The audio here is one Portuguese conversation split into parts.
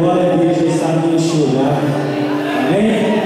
agora é a igreja sabe enxugar. Amém?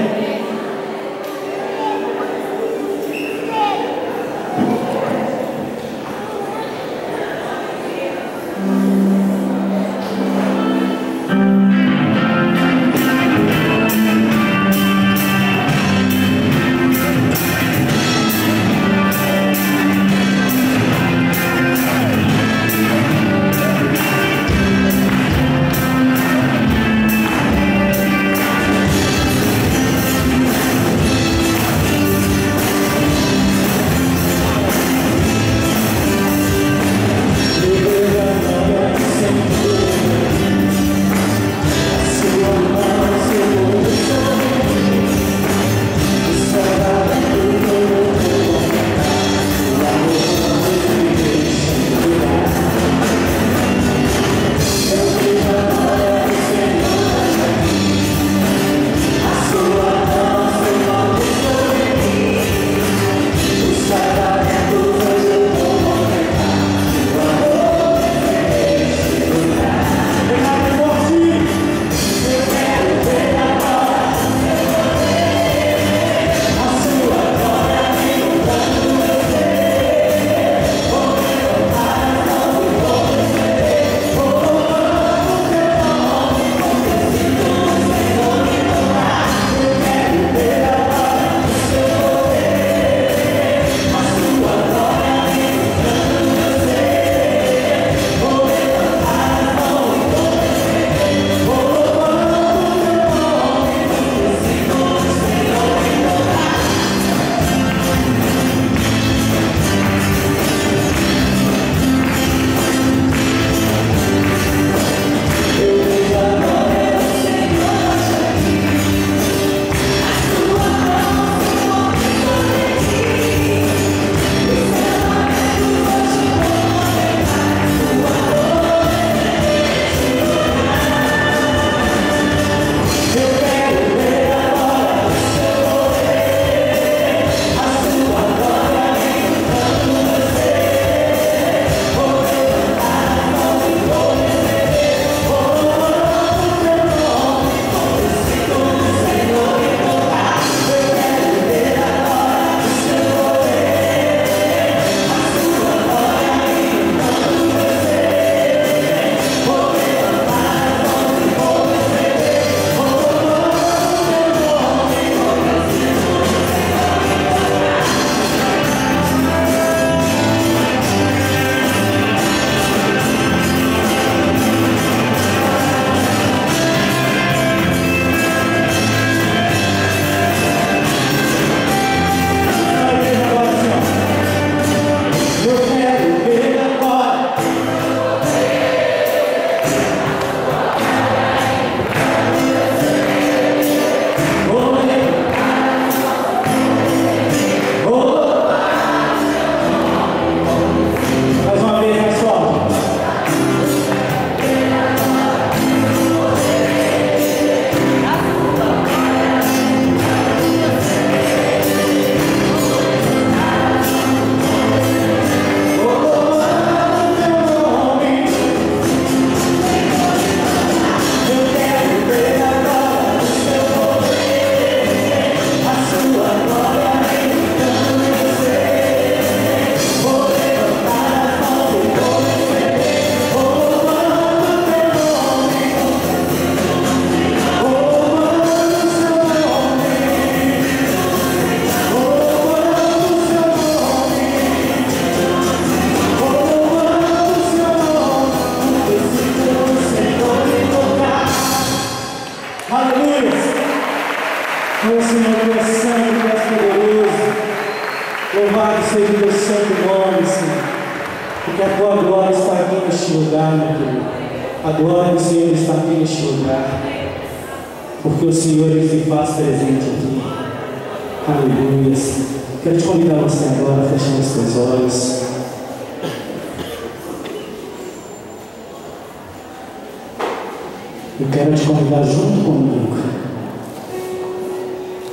Eu quero te convidar junto comigo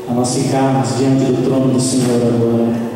a nós ficarmos diante do trono do Senhor agora.